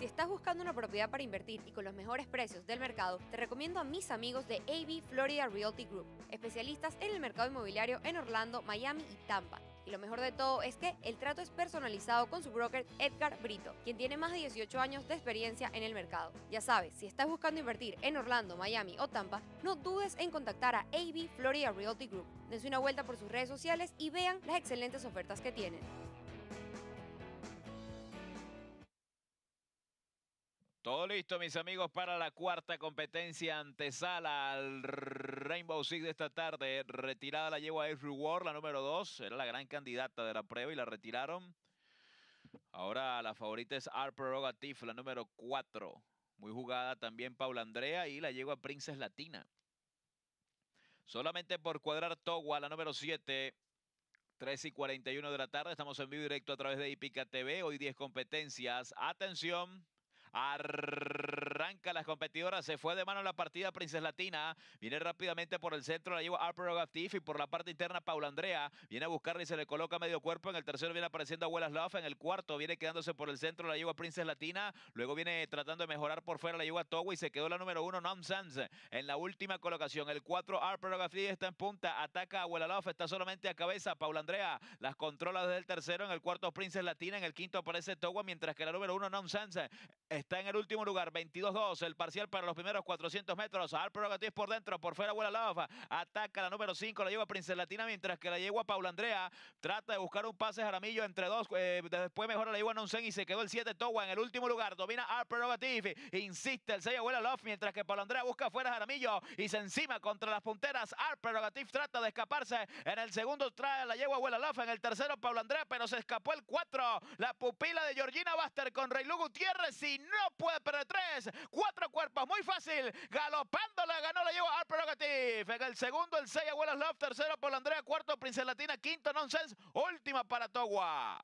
Si estás buscando una propiedad para invertir y con los mejores precios del mercado, te recomiendo a mis amigos de AB Florida Realty Group, especialistas en el mercado inmobiliario en Orlando, Miami y Tampa. Y lo mejor de todo es que el trato es personalizado con su broker Edgar Brito, quien tiene más de 18 años de experiencia en el mercado. Ya sabes, si estás buscando invertir en Orlando, Miami o Tampa, no dudes en contactar a AB Florida Realty Group. Dense una vuelta por sus redes sociales y vean las excelentes ofertas que tienen. Todo listo, mis amigos, para la cuarta competencia antesala al Rainbow Six de esta tarde. Retirada la lleva Avery Ward, la número dos. Era la gran candidata de la prueba y la retiraron. Ahora la favorita es Art Prerogative, la número cuatro. Muy jugada también Paula Andrea y la a Princess Latina. Solamente por cuadrar Togua, la número 7. 3 y 41 de la tarde. Estamos en vivo directo a través de Ipica TV. Hoy 10 competencias. Atención. Arranca las competidoras, se fue de mano la partida Princess Latina. Viene rápidamente por el centro, la lleva Arperogative y por la parte interna Paula Andrea. Viene a buscarle y se le coloca medio cuerpo. En el tercero viene apareciendo Abuelas Love. En el cuarto viene quedándose por el centro, la lleva Princess Latina. Luego viene tratando de mejorar por fuera, la lleva Togo y se quedó la número uno Nonsense en la última colocación. El cuatro Arperogative está en punta, ataca a Abuela Love, está solamente a cabeza. Paula Andrea las controla desde el tercero. En el cuarto Princess Latina, en el quinto aparece Togo, mientras que la número uno Nonsense está en el último lugar, 22-2, el parcial para los primeros 400 metros. Al Prerogatives por dentro, por fuera Love, ataca la número 5, la lleva Princesa Latina, mientras que la lleva Paula Andrea, trata de buscar un pase Jaramillo entre dos, eh, después mejora la lleva Nonsen y se quedó el 7 Towa en el último lugar, domina Al Prerogative, insiste el 6 Abuela Love, mientras que Paula Andrea busca fuera Jaramillo y se encima contra las punteras, Al Prerogative trata de escaparse, en el segundo trae la lleva Abuela Love, en el tercero Paula Andrea, pero se escapó el 4, la pupila de Georgina Baster con Reylu Gutiérrez y no puede perder tres, cuatro cuerpos, muy fácil. Galopando la ganó, la lleva al Prerogative. En el segundo, el 6, Abuelas Love. Tercero, por Andrea. Cuarto, Princesa Latina. Quinto, Nonsense. Última para Togua.